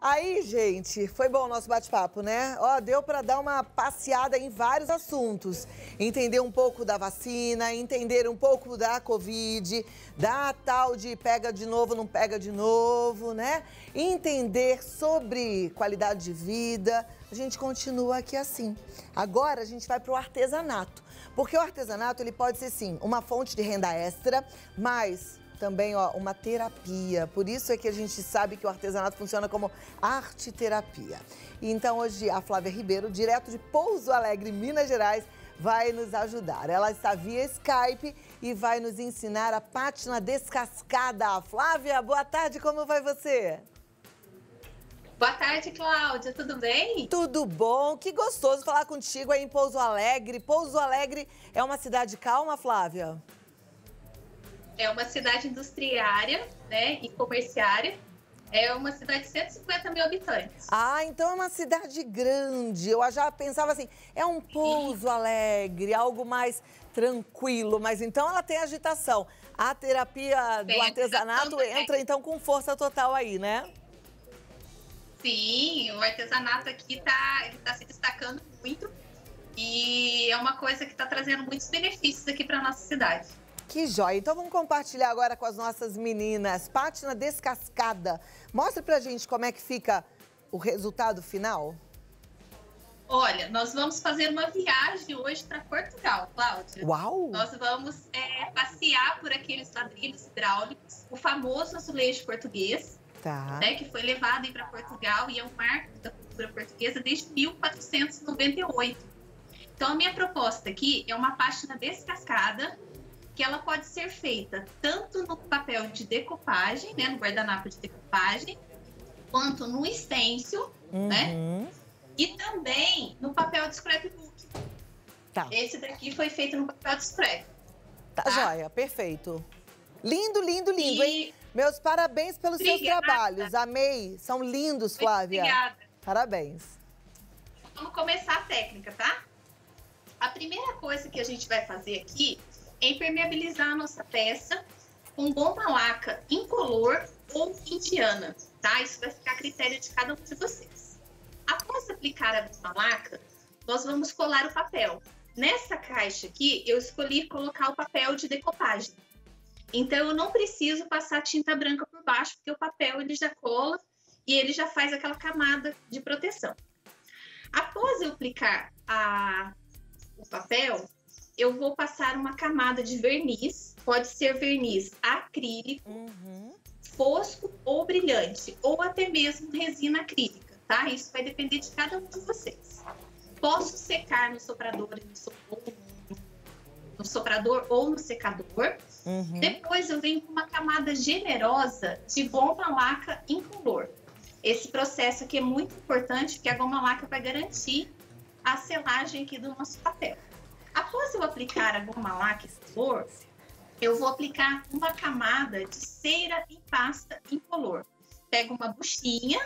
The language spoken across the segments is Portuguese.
Aí, gente, foi bom o nosso bate-papo, né? Ó, deu para dar uma passeada em vários assuntos. Entender um pouco da vacina, entender um pouco da Covid, da tal de pega de novo, não pega de novo, né? Entender sobre qualidade de vida. A gente continua aqui assim. Agora a gente vai para o artesanato. Porque o artesanato, ele pode ser, sim, uma fonte de renda extra, mas também ó, uma terapia. Por isso é que a gente sabe que o artesanato funciona como arte-terapia. Então hoje a Flávia Ribeiro, direto de Pouso Alegre, Minas Gerais, vai nos ajudar. Ela está via Skype e vai nos ensinar a pátina descascada. Flávia, boa tarde, como vai você? Boa tarde, Cláudia, tudo bem? Tudo bom, que gostoso falar contigo aí em Pouso Alegre. Pouso Alegre é uma cidade calma, Flávia? É uma cidade industriária né, e comerciária. É uma cidade de 150 mil habitantes. Ah, então é uma cidade grande. Eu já pensava assim, é um pouso Sim. alegre, algo mais tranquilo, mas então ela tem agitação. A terapia tem do artesanato entra então com força total aí, né? Sim, o artesanato aqui está tá se destacando muito e é uma coisa que está trazendo muitos benefícios aqui para nossa cidade. Que jóia! Então vamos compartilhar agora com as nossas meninas. Pátina descascada. Mostra pra gente como é que fica o resultado final. Olha, nós vamos fazer uma viagem hoje para Portugal, Cláudia. Uau! Nós vamos é, passear por aqueles ladrilhos hidráulicos, o famoso azulejo português, tá. né, que foi levado para Portugal e é um marco da cultura portuguesa desde 1498. Então, a minha proposta aqui é uma página descascada que ela pode ser feita tanto no papel de decopagem, né, no guardanapo de decopagem, quanto no stencil, né, uhum. né? E também no papel de scrapbook. Tá. Esse daqui foi feito no papel de scrap. Tá, tá? joia, perfeito. Lindo, lindo, lindo, e... hein? Meus parabéns pelos Obrigada. seus trabalhos. Amei. São lindos, Flávia. Obrigada. Parabéns. Vamos começar a técnica, tá? A primeira coisa que a gente vai fazer aqui é impermeabilizar a nossa peça com goma laca incolor ou indiana, tá? Isso vai ficar a critério de cada um de vocês. Após aplicar a goma laca, nós vamos colar o papel. Nessa caixa aqui, eu escolhi colocar o papel de decopagem. Então, eu não preciso passar tinta branca por baixo, porque o papel ele já cola e ele já faz aquela camada de proteção. Após eu aplicar a, o papel, eu vou passar uma camada de verniz, pode ser verniz acrílico, uhum. fosco ou brilhante, ou até mesmo resina acrílica, tá? Isso vai depender de cada um de vocês. Posso secar no soprador, no, no soprador ou no secador. Uhum. Depois eu venho com uma camada generosa de goma laca incolor. Esse processo aqui é muito importante, porque a goma laca vai garantir a selagem aqui do nosso papel. Após eu aplicar a goma flor, eu vou aplicar uma camada de cera em pasta incolor. Pego uma buchinha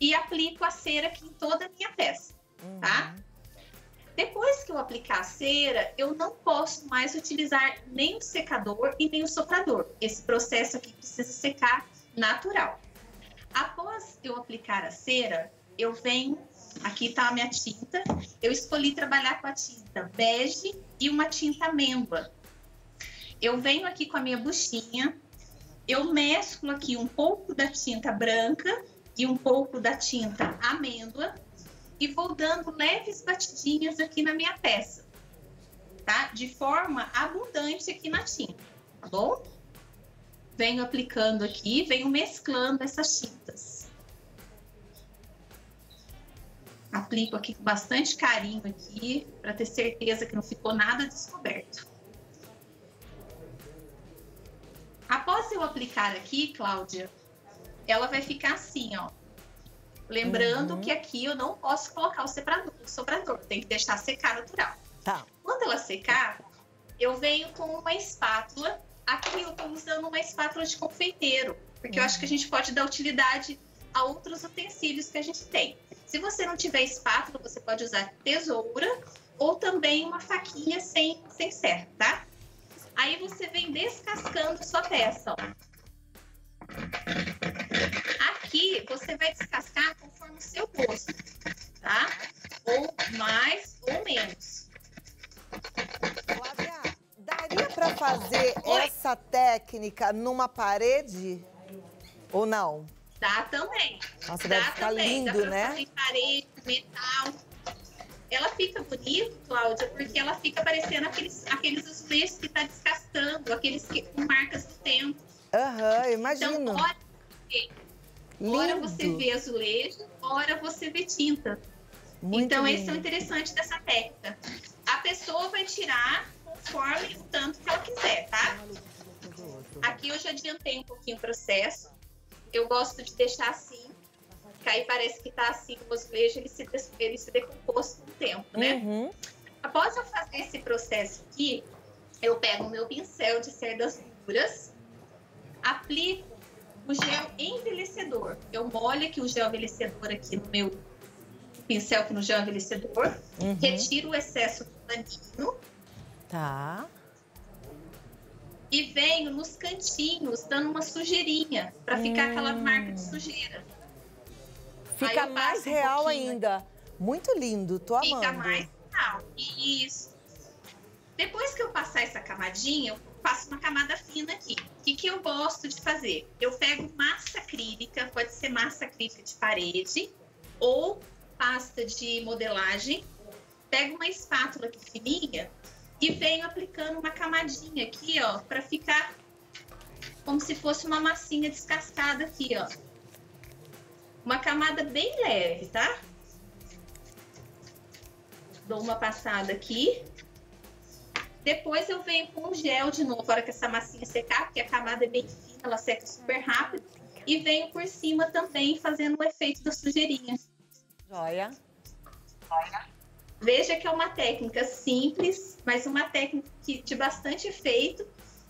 e aplico a cera aqui em toda a minha peça, uhum. tá? Depois que eu aplicar a cera, eu não posso mais utilizar nem o secador e nem o soprador. Esse processo aqui precisa secar natural. Após eu aplicar a cera, eu venho Aqui está a minha tinta. Eu escolhi trabalhar com a tinta bege e uma tinta amêndoa. Eu venho aqui com a minha buchinha, eu mesclo aqui um pouco da tinta branca e um pouco da tinta amêndoa e vou dando leves batidinhas aqui na minha peça, tá? De forma abundante aqui na tinta, tá bom? Venho aplicando aqui, venho mesclando essas tintas. Aplico aqui com bastante carinho aqui, para ter certeza que não ficou nada descoberto. Após eu aplicar aqui, Cláudia, ela vai ficar assim, ó. Lembrando uhum. que aqui eu não posso colocar o soprador, o soprador, tem que deixar secar natural. Tá. Quando ela secar, eu venho com uma espátula. Aqui eu estou usando uma espátula de confeiteiro, porque uhum. eu acho que a gente pode dar utilidade a outros utensílios que a gente tem. Se você não tiver espátula, você pode usar tesoura ou também uma faquinha sem, sem serra, tá? Aí você vem descascando sua peça, ó. Aqui você vai descascar conforme o seu gosto, tá? Ou mais ou menos. Daria para fazer Oi? essa técnica numa parede ou não? Dá também. Nossa, Dá deve ficar também. lindo, Dá né? fazer em parede, metal. Ela fica bonita, Cláudia, porque ela fica parecendo aqueles, aqueles azulejos que tá descascando, aqueles que, com marcas do tempo. Aham, Então, imagino. hora, hora lindo. você vê azulejo, hora você vê tinta. Muito então, lindo. esse é o interessante dessa técnica. A pessoa vai tirar conforme o tanto que ela quiser, tá? Aqui eu já adiantei um pouquinho o processo. Eu gosto de deixar assim, que aí parece que tá assim o azulejo, ele se, ele se decompôs com o tempo, né? Uhum. Após eu fazer esse processo aqui, eu pego o meu pincel de cerdas duras, aplico o gel envelhecedor. Eu molho aqui o gel envelhecedor aqui no meu pincel aqui no gel envelhecedor, Uhum. retiro o excesso do paninho Tá. E venho nos cantinhos dando uma sujeirinha para ficar aquela Hum. marca de sujeira. Fica mais um real ainda. Muito lindo, tô amando. Fica mais real. Isso. Depois que eu passar essa camadinha, eu faço uma camada fina aqui. O que, que eu gosto de fazer? Eu pego massa acrílica, pode ser massa acrílica de parede ou pasta de modelagem. Pego uma espátula aqui fininha e venho aplicando uma camadinha aqui, ó, para ficar como se fosse uma massinha descascada aqui, ó. Uma camada bem leve, tá? Dou uma passada aqui. Depois eu venho com o gel de novo, agora que essa massinha secar, porque a camada é bem fina, ela seca super rápido. E venho por cima também fazendo o efeito da sujeirinha. Joia. Veja que é uma técnica simples, mas uma técnica de bastante efeito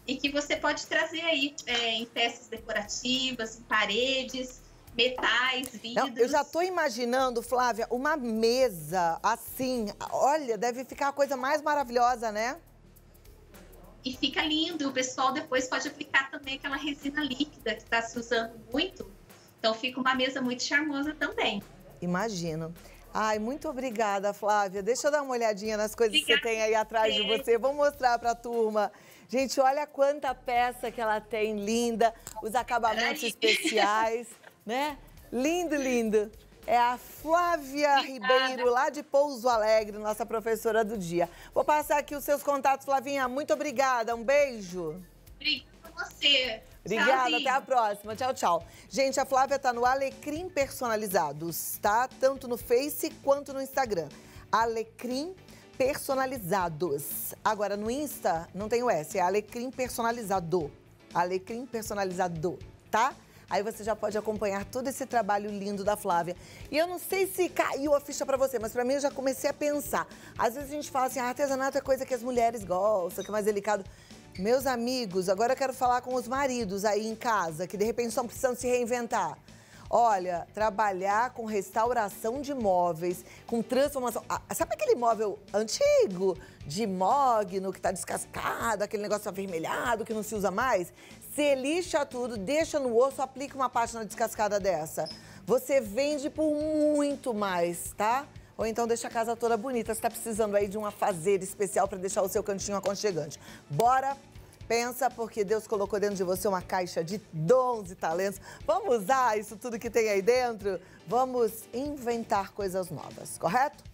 e que você pode trazer aí é, em peças decorativas, em paredes, metais, vidros. Não, eu já tô imaginando, Flávia, uma mesa assim. Olha, deve ficar a coisa mais maravilhosa, né? E fica lindo. E o pessoal depois pode aplicar também aquela resina líquida que está se usando muito. Então fica uma mesa muito charmosa também. Imagino. Ai, muito obrigada, Flávia. Deixa eu dar uma olhadinha nas coisas que você Obrigada tem aí atrás de você. Vou mostrar pra turma. Gente, olha quanta peça que ela tem, linda. Os acabamentos Peraí. especiais, né? Lindo, lindo. É a Flávia Ribeiro, lá de Pouso Alegre, nossa professora do dia. Vou passar aqui os seus contatos, Flavinha. Muito obrigada. Um beijo. Obrigada a você. Obrigada, Tchauzinho. até a próxima. Tchau, tchau. Gente, a Flávia tá no Alecrim Personalizados, tá? Tanto no Face quanto no Instagram. Alecrim Personalizados. Agora, no Insta, não tem o S, é Alecrim Personalizado. Alecrim Personalizado, tá? Aí você já pode acompanhar todo esse trabalho lindo da Flávia. E eu não sei se caiu a ficha pra você, mas pra mim eu já comecei a pensar. Às vezes a gente fala assim, ah, artesanato é coisa que as mulheres gostam, que é mais delicado. Meus amigos, agora eu quero falar com os maridos aí em casa, que de repente estão precisando se reinventar. Olha, trabalhar com restauração de móveis, com transformação. Ah, sabe aquele móvel antigo, de mogno, que tá descascado, aquele negócio avermelhado que não se usa mais? Você lixa tudo, deixa no osso, aplica uma página descascada dessa. Você vende por muito mais, tá? Ou então deixa a casa toda bonita. Você tá precisando aí de uma fazer especial para deixar o seu cantinho aconchegante. Bora Pensa, porque Deus colocou dentro de você uma caixa de dons e talentos. Vamos usar isso tudo que tem aí dentro? Vamos inventar coisas novas, correto?